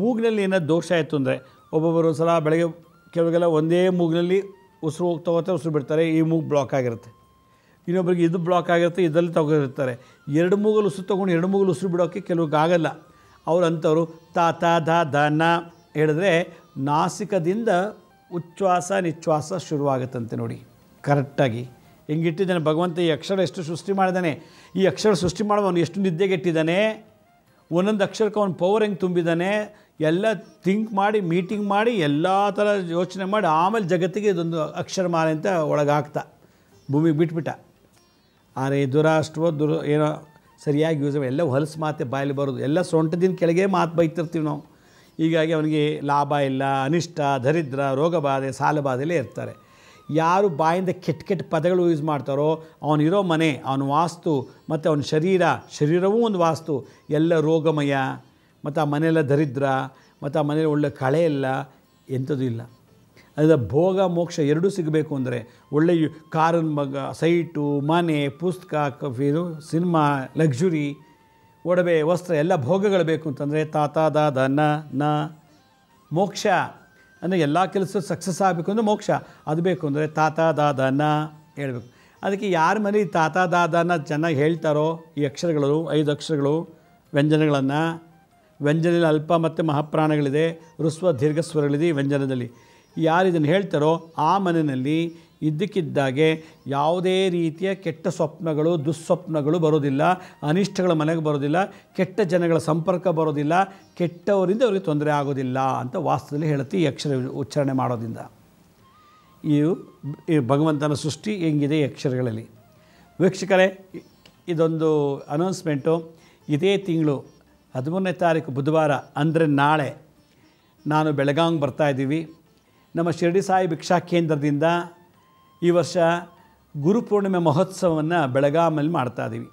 ಮೂಗಿನಲ್ಲಿ ಏನಾದ್ರು ದೋಷ ಆಯಿತು ಅಂದರೆ, ಒಬ್ಬೊಬ್ಬರು ಸಲ ಬೆಳಗ್ಗೆ ಕೆಲವರಿಗೆಲ್ಲ ಒಂದೇ ಮೂಗಿನಲ್ಲಿ ಉಸಿರು ಹೋಗಿ ತೊಗೋತಾರೆ ಉಸಿರು ಬಿಡ್ತಾರೆ, ಈ ಮೂಗು ಬ್ಲಾಕ್ ಆಗಿರುತ್ತೆ. ಇನ್ನೊಬ್ಬರಿಗೆ ಇದು ಬ್ಲಾಕ್ ಆಗಿರುತ್ತೆ, ಇದರಲ್ಲಿ ತಗೊಂಡಿರ್ತಾರೆ ಎರಡು ಮೂಗಲು ಉಸಿರು ತೊಗೊಂಡು ಎರಡು ಮೂಗಲು ಉಸಿರು ಬಿಡೋಕ್ಕೆ ಕೆಲವ್ರಿಗೆ ಅವ್ರು ಅಂಥವ್ರು ತಾ ತಾ ದ ದ ನ ಹೇಳಿದ್ರೆ ನಾಸಿಕದಿಂದ ಉಚ್ಛ್ವಾಸ ನಿಶ್ವಾಸ ಶುರುವಾಗುತ್ತಂತೆ ನೋಡಿ. ಕರೆಕ್ಟಾಗಿ. ಹೆಂಗಿಟ್ಟಿದ್ದಾನೆ ಭಗವಂತ, ಈ ಅಕ್ಷರ ಎಷ್ಟು ಸೃಷ್ಟಿ ಮಾಡಿದ್ದಾನೆ ಈ ಅಕ್ಷರ ಸೃಷ್ಟಿ ಮಾಡುವವನು ಎಷ್ಟು ನಿದ್ದೆಗೆಟ್ಟಿದ್ದಾನೆ. ಒಂದೊಂದು ಅಕ್ಷರಕ್ಕೆ ಅವನು ಪವರ್ ಹೆಂಗೆ ತುಂಬಿದ್ದಾನೆ ಎಲ್ಲ ಥಿಂಕ್ ಮಾಡಿ ಮೀಟಿಂಗ್ ಮಾಡಿ, ಎಲ್ಲ ಥರ ಯೋಚನೆ ಮಾಡಿ, ಆಮೇಲೆ ಜಗತ್ತಿಗೆ ಇದೊಂದು ಅಕ್ಷರಮಾಲೆ ಅಂತ ಒಳಗಾಗ್ತಾ. ಭೂಮಿಗೆ ಬಿಟ್ಬಿಟ್ಟ. ಆದರೆ ದುರಾಷ್ಟ್ರವೋ ದುರ, ಏನೋ ಸರಿಯಾಗಿ ಯೂಸ್ ಎಲ್ಲ ಹೊಲಸು ಮಾತೆ ಬಾಯಲ್ಲಿ ಬರೋದು. ಎಲ್ಲ ಸೊಂಟದಿಂದ ಕೆಳಗೆ ಮಾತು ಬೈತಿರ್ತೀವಿ ನಾವು. ಹೀಗಾಗಿ ಅವನಿಗೆ ಲಾಭ ಇಲ್ಲ, ಅನಿಷ್ಟ, ದರಿದ್ರ, ರೋಗ ಬಾಧೆ ಇರ್ತಾರೆ. ಯಾರು ಬಾಯಿಂದ ಕೆಟ್ಟ ಕೆಟ್ಟ ಪದಗಳು ಯೂಸ್ ಮಾಡ್ತಾರೋ, ಅವನಿರೋ ಮನೆ, ಅವನ ವಾಸ್ತು, ಮತ್ತು ಅವನ ಶರೀರ, ಶರೀರವೂ ಒಂದು ವಾಸ್ತು. ಎಲ್ಲ ರೋಗಮಯ, ಮತ್ತು ಆ ಮನೆಯೆಲ್ಲ ದರಿದ್ರ, ಮತ್ತು ಆ ಮನೇಲಿ ಒಳ್ಳೆ ಕಳೆ ಇಲ್ಲ, ಎಂಥದ್ದು ಇಲ್ಲ. ಅದರ ಭೋಗ, ಮೋಕ್ಷ ಎರಡೂ ಸಿಗಬೇಕು ಅಂದರೆ ಒಳ್ಳೆಯ ಕಾರನ್ ಮಗ, ಸೈಟು, ಮನೆ, ಪುಸ್ತಕ ಕಫೀರು ಸಿನಿಮಾ, ಲಕ್ಸುರಿ, ಒಡವೆ, ವಸ್ತ್ರ ಎಲ್ಲ ಭೋಗಗಳು ಬೇಕು ಅಂತಂದರೆ ತಾತ, ದಾದ, ನ ನ, ಮೋಕ್ಷ. ಅಂದರೆ ಎಲ್ಲ ಕೆಲಸ ಸಕ್ಸಸ್ ಆಗಬೇಕು ಅಂದರೆ ಮೋಕ್ಷ. ಅದು ಬೇಕು ಅಂದರೆ ತಾತ, ದಾದ, ನ ಹೇಳಬೇಕು. ಅದಕ್ಕೆ ಯಾರ ಮನೆ ತಾತ ದಾದನ ಚೆನ್ನಾಗಿ ಹೇಳ್ತಾರೋ ಈ ಅಕ್ಷರಗಳು, ಐದು ಅಕ್ಷರಗಳು, ವ್ಯಂಜನಗಳನ್ನು, ವ್ಯಂಜನದಲ್ಲಿ ಅಲ್ಪ ಮತ್ತು ಮಹಾಪ್ರಾಣಗಳಿದೆ ಋಸ್ವ ದೀರ್ಘ ಸ್ವರಗಳಿದೆ ಈ ವ್ಯಂಜನದಲ್ಲಿ. ಯಾರು ಇದನ್ನು ಹೇಳ್ತಾರೋ ಆ ಮನೆಯಲ್ಲಿ ಇದ್ದಕ್ಕಿದ್ದಾಗೆ ಯಾವುದೇ ರೀತಿಯ ಕೆಟ್ಟ ಸ್ವಪ್ನಗಳು, ದುಸ್ವಪ್ನಗಳು ಬರೋದಿಲ್ಲ, ಅನಿಷ್ಟಗಳ ಮನೆಗೆ ಬರೋದಿಲ್ಲ, ಕೆಟ್ಟ ಜನಗಳ ಸಂಪರ್ಕ ಬರೋದಿಲ್ಲ, ಕೆಟ್ಟವರಿಂದ ಅವರಿಗೆ ತೊಂದರೆ ಆಗೋದಿಲ್ಲ ಅಂತ ವಾಸ್ತವದಲ್ಲಿ ಹೇಳುತ್ತೆ ಈ ಅಕ್ಷರ ಉಚ್ಚಾರಣೆ ಮಾಡೋದ್ರಿಂದ. ಇವು ಈ ಭಗವಂತನ ಸೃಷ್ಟಿ ಹೆಂಗಿದೆ ಈ ಅಕ್ಷರಗಳಲ್ಲಿ. ವೀಕ್ಷಕರೇ, ಇದೊಂದು ಅನೌನ್ಸ್ಮೆಂಟು. ಇದೇ ತಿಂಗಳು ಹದಿಮೂರನೇ ತಾರೀಕು ಬುಧವಾರ ಅಂದರೆ ನಾಳೆ ನಾನು ಬೆಳಗಾಂಗೆ ಬರ್ತಾ ಇದ್ದೀವಿ. ನಮ್ಮ ಶಿರಡಿ ಸಾಯಿ ಭಿಕ್ಷಾ ಕೇಂದ್ರದಿಂದ ಈ ವರ್ಷ ಗುರುಪೂರ್ಣಿಮೆ ಮಹೋತ್ಸವವನ್ನು ಬೆಳಗಾಮಲ್ಲಿ ಮಾಡ್ತಾ ಇದ್ದೀವಿ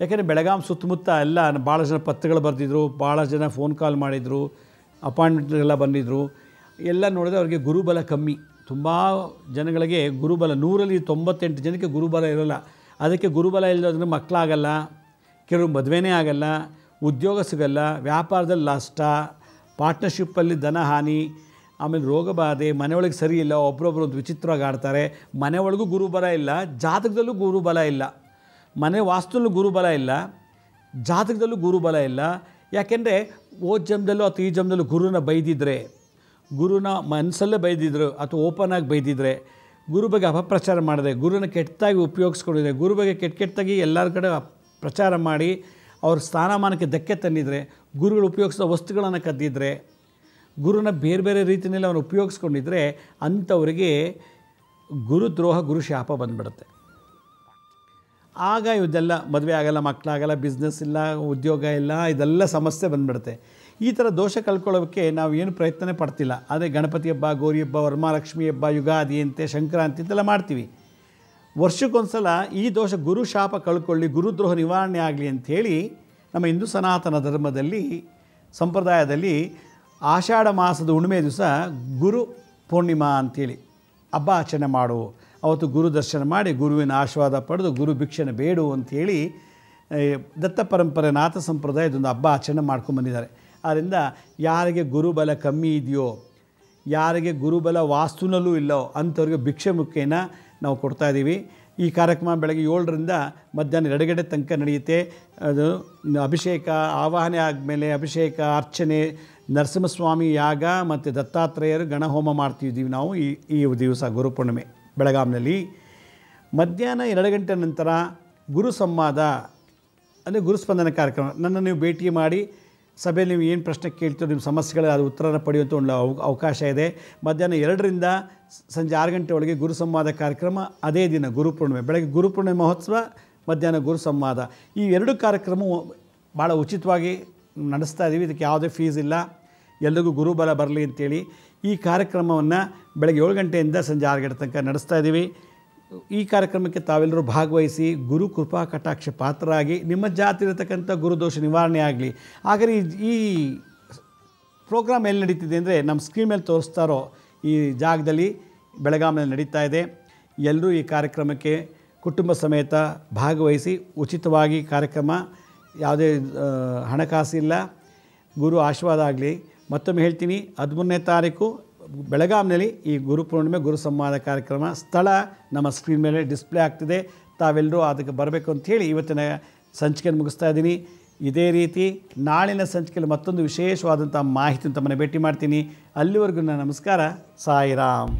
ಯಾಕೆಂದರೆ ಬೆಳಗಾಂ ಸುತ್ತಮುತ್ತ ಎಲ್ಲ ಭಾಳ ಜನ ಪತ್ರಗಳು ಬರೆದಿದ್ರು ಭಾಳ ಜನ ಫೋನ್ ಕಾಲ್ ಮಾಡಿದರು ಅಪಾಯಿಂಟ್ಮೆಂಟ್ಗೆಲ್ಲ ಬಂದಿದ್ದರು ಎಲ್ಲ ನೋಡಿದ್ರೆ ಅವರಿಗೆ ಗುರುಬಲ ಕಮ್ಮಿ. ತುಂಬ ಜನಗಳಿಗೆ ಗುರುಬಲ, ನೂರಲ್ಲಿ ತೊಂಬತ್ತೆಂಟು ಜನಕ್ಕೆ ಗುರುಬಲ ಇರೋಲ್ಲ. ಅದಕ್ಕೆ ಗುರುಬಲ ಇಲ್ಲದ್ರೆ ಮಕ್ಕಳಾಗಲ್ಲ ಕೆಲವು ಮದುವೆನೇ ಆಗಲ್ಲ, ಉದ್ಯೋಗ ಸಿಗಲ್ಲ, ವ್ಯಾಪಾರದಲ್ಲಿ ನಷ್ಟ ಪಾರ್ಟ್ನರ್ಶಿಪ್ಪಲ್ಲಿ ಧನಹಾನಿ ಆಮೇಲೆ ರೋಗ ಬಾಧೆ, ಮನೆಯೊಳಗೆ ಸರಿ ಇಲ್ಲ ಒಂದು ವಿಚಿತ್ರವಾಗಿ ಆಡ್ತಾರೆ. ಮನೆ ಒಳಗೂ ಗುರುಬಲ ಇಲ್ಲ, ಜಾತಕದಲ್ಲೂ ಗುರುಬಲ ಇಲ್ಲ. ಮನೆ ವಾಸ್ತುಲ್ಲೂ ಗುರುಬಲ ಇಲ್ಲ, ಜಾತಕದಲ್ಲೂ ಗುರುಬಲ ಇಲ್ಲ. ಯಾಕೆಂದರೆ ಓ ಜನ್ಮದಲ್ಲೂ ಅಥವಾ ಈ ಜಮ್ದಲ್ಲೂ ಗುರುನ ಬೈದಿದ್ರೆ, ಗುರುನ ಮನಸ್ಸಲ್ಲೇ ಬೈದಿದ್ರು ಅಥವಾ ಓಪನ್ ಆಗಿ ಬೈದಿದ್ರೆ, ಗುರು ಬಗ್ಗೆ ಅಪಪ್ರಚಾರ ಮಾಡಿದೆ, ಗುರುನ ಕೆಟ್ಟದಾಗಿ ಉಪಯೋಗಿಸ್ಕೊಂಡಿದೆ ಗುರು ಬಗ್ಗೆ ಕೆಟ್ಟ ಕೆಟ್ಟದಾಗಿ ಎಲ್ಲರ ಕಡೆ ಪ್ರಚಾರ ಮಾಡಿ, ಅವ್ರ ಸ್ಥಾನಮಾನಕ್ಕೆ ಧಕ್ಕೆ ತಂದಿದ್ದರೆ ಗುರುಗಳು ಉಪಯೋಗಿಸಿದ ವಸ್ತುಗಳನ್ನು ಕದ್ದಿದ್ರೆ ಗುರುನ ಬೇರೆ ಬೇರೆ ರೀತಿಯಲ್ಲಿ ಅವನು ಉಪಯೋಗಿಸ್ಕೊಂಡಿದ್ರೆ ಅಂಥವರಿಗೆ ಗುರುದ್ರೋಹ ಗುರು ಶಾಪ ಬಂದ್ಬಿಡುತ್ತೆ. ಆಗ ಇದೆಲ್ಲ ಮದುವೆ ಆಗಲ್ಲ ಮಕ್ಕಳಾಗಲ್ಲ ಬಿಸ್ನೆಸ್ ಇಲ್ಲ, ಉದ್ಯೋಗ ಇಲ್ಲ, ಇದೆಲ್ಲ ಸಮಸ್ಯೆ ಬಂದ್ಬಿಡುತ್ತೆ. ಈ ಥರ ದೋಷ ಕಳ್ಕೊಳ್ಳೋಕ್ಕೆ ನಾವು ಏನು ಪ್ರಯತ್ನನೇ ಪಡ್ತಿಲ್ಲ. ಅದೇ ಗಣಪತಿ ಹಬ್ಬ, ಗೌರಿ ಹಬ್ಬ ವರ್ಮಾಲಕ್ಷ್ಮಿ ಹಬ್ಬ, ಯುಗಾದಿ ಅಂತೆ, ಸಂಕ್ರಾಂತಿ ಅಂತೆಲ್ಲ ಮಾಡ್ತೀವಿ. ವರ್ಷಕ್ಕೊಂದ್ಸಲ ಈ ದೋಷ ಗುರು ಶಾಪ ಕಳ್ಕೊಳ್ಳಿ ಗುರುದ್ರೋಹ ನಿವಾರಣೆ ಆಗಲಿ ಅಂಥೇಳಿ ನಮ್ಮ ಹಿಂದೂ ಸನಾತನ ಧರ್ಮದಲ್ಲಿ, ಸಂಪ್ರದಾಯದಲ್ಲಿ ಆಷಾಢ ಮಾಸದ ಹುಣ್ಣಿಮೆ ದಿವಸ ಗುರು ಪೂರ್ಣಿಮಾ ಅಂಥೇಳಿ ಹಬ್ಬ ಆಚರಣೆ ಮಾಡು. ಅವತ್ತು ಗುರು ದರ್ಶನ ಮಾಡಿ ಗುರುವಿನ ಆಶೀರ್ವಾದ ಪಡೆದು ಗುರು ಭಿಕ್ಷೆನ ಬೇಡು ಅಂಥೇಳಿ ದತ್ತ ಪರಂಪರೆ ನಾಥ ಸಂಪ್ರದಾಯದೊಂದು ಹಬ್ಬ ಆಚರಣೆ ಮಾಡ್ಕೊಂಬಂದಿದ್ದಾರೆ ಆದ್ದರಿಂದ ಯಾರಿಗೆ ಗುರುಬಲ ಕಮ್ಮಿ ಇದೆಯೋ, ಯಾರಿಗೆ ಗುರುಬಲ ವಾಸ್ತುನಲ್ಲೂ ಇಲ್ಲೋ ಅಂಥವ್ರಿಗೆ ಭಿಕ್ಷೆ ಮುಖೇನ ನಾವು ಕೊಡ್ತಾ ಇದ್ದೀವಿ ಈ ಕಾರ್ಯಕ್ರಮ ಬೆಳಗ್ಗೆ ಏಳರಿಂದ ಮಧ್ಯಾಹ್ನ ಎರಡುಗಡೆ ತನಕ ನಡೆಯುತ್ತೆ. ಅದು ಅಭಿಷೇಕ, ಆವಾಹನೆ ಆದಮೇಲೆ ಅಭಿಷೇಕ, ಅರ್ಚನೆ ನರಸಿಂಹಸ್ವಾಮಿ ಯಾಗ ಮತ್ತು ದತ್ತಾತ್ರೇಯರು ಗಣಹೋಮ ಮಾಡ್ತಿದ್ದೀವಿ ನಾವು ಈ ಈ ದಿವಸ ಗುರುಪೂರ್ಣಿಮೆ ಬೆಳಗಾಂನಲ್ಲಿ. ಮಧ್ಯಾಹ್ನ ಎರಡು ಗಂಟೆ ನಂತರ ಗುರು ಸಂವಾದ, ಅಂದರೆ ಗುರುಸ್ಪಂದನ ಕಾರ್ಯಕ್ರಮ. ನನ್ನ ನೀವು ಭೇಟಿ ಮಾಡಿ, ಸಭೆಯಲ್ಲಿ ನೀವು ಏನು ಪ್ರಶ್ನೆ ಕೇಳ್ತೀರೋ, ನಿಮ್ಮ ಸಮಸ್ಯೆಗಳ, ಅದು ಉತ್ತರನ ಪಡೆಯುವಂಥ ಒಂದು ಅವ- ಅವಕಾಶ ಇದೆ. ಮಧ್ಯಾಹ್ನ ಎರಡರಿಂದ ಸಂಜೆ ಆರು ಗಂಟೆ ಒಳಗೆ ಗುರು ಸಂವಾದ ಕಾರ್ಯಕ್ರಮ, ಅದೇ ದಿನ ಗುರುಪೂರ್ಣಿಮೆ. ಬೆಳಗ್ಗೆ ಗುರುಪೂರ್ಣಿಮೆ ಮಹೋತ್ಸವ, ಮಧ್ಯಾಹ್ನ ಗುರು ಸಂವಾದ. ಈ ಎರಡು ಕಾರ್ಯಕ್ರಮವು ಭಾಳ ಉಚಿತವಾಗಿ ನಡೆಸ್ತಾ ಇದ್ದೀವಿ ಇದಕ್ಕೆ ಯಾವುದೇ ಫೀಸ್ ಇಲ್ಲ. ಎಲ್ಲರಿಗೂ ಗುರುಬಲ ಬರಲಿ ಅಂತೇಳಿ ಈ ಕಾರ್ಯಕ್ರಮವನ್ನು ಬೆಳಗ್ಗೆ ಏಳು ಗಂಟೆಯಿಂದ ಸಂಜೆ ಆರು ಗಂಟೆ ತನಕ ನಡೆಸ್ತಾ ಇದ್ದೀವಿ ಈ ಕಾರ್ಯಕ್ರಮಕ್ಕೆ ತಾವೆಲ್ಲರೂ ಭಾಗವಹಿಸಿ ಗುರು ಕೃಪಾ ಕಟಾಕ್ಷ ಪಾತ್ರರಾಗಿ, ನಿಮ್ಮ ಜಾತಿ ಇರತಕ್ಕಂಥ ಗುರುದೋಷ ನಿವಾರಣೆ ಆಗಲಿ. ಹಾಗಾದರೆ ಈ ಪ್ರೋಗ್ರಾಮ್ ಎಲ್ಲಿ ನಡೀತಿದೆ ಅಂದರೆ ನಮ್ಮ ಸ್ಕ್ರೀನ್ ಮೇಲೆ ತೋರಿಸ್ತಾರೋ ಈ ಜಾಗದಲ್ಲಿ ಬೆಳಗಾವಿನಲ್ಲಿ ನಡೀತಾ ಇದೆ. ಎಲ್ಲರೂ ಈ ಕಾರ್ಯಕ್ರಮಕ್ಕೆ ಕುಟುಂಬ ಸಮೇತ ಭಾಗವಹಿಸಿ ಉಚಿತವಾಗಿ ಕಾರ್ಯಕ್ರಮ ಯಾವುದೇ ಹಣಕಾಸು ಇಲ್ಲ ಗುರು ಆಶೀರ್ವಾದ ಆಗಲಿ. ಮತ್ತೊಮ್ಮೆ ಹೇಳ್ತೀನಿ, ಹದಿಮೂರನೇ ತಾರೀಕು ಬೆಳಗಾಂನಲ್ಲಿ ಈ ಗುರು ಪೂರ್ಣಿಮೆ, ಗುರು ಸಂವಾದ ಕಾರ್ಯಕ್ರಮ ಸ್ಥಳ ನಮ್ಮ ಸ್ಕ್ರೀನ್ ಮೇಲೆ ಡಿಸ್ಪ್ಲೇ ಆಗ್ತಿದೆ. ತಾವೆಲ್ಲರೂ ಅದಕ್ಕೆ ಬರಬೇಕು ಅಂಥೇಳಿ ಇವತ್ತಿನ ಸಂಚಿಕೆಯನ್ನು ಮುಗಿಸ್ತಾ ಇದ್ದೀನಿ. ಇದೇ ರೀತಿ ನಾಳಿನ ಸಂಚಿಕೆಯಲ್ಲಿ ಮತ್ತೊಂದು ವಿಶೇಷವಾದಂಥ ಮಾಹಿತಿ ತಮ್ಮನ್ನು ಭೇಟಿ ಮಾಡ್ತೀನಿ. ಅಲ್ಲಿವರೆಗೂ ನಮಸ್ಕಾರ. ಸಾಯಿರಾಮ್.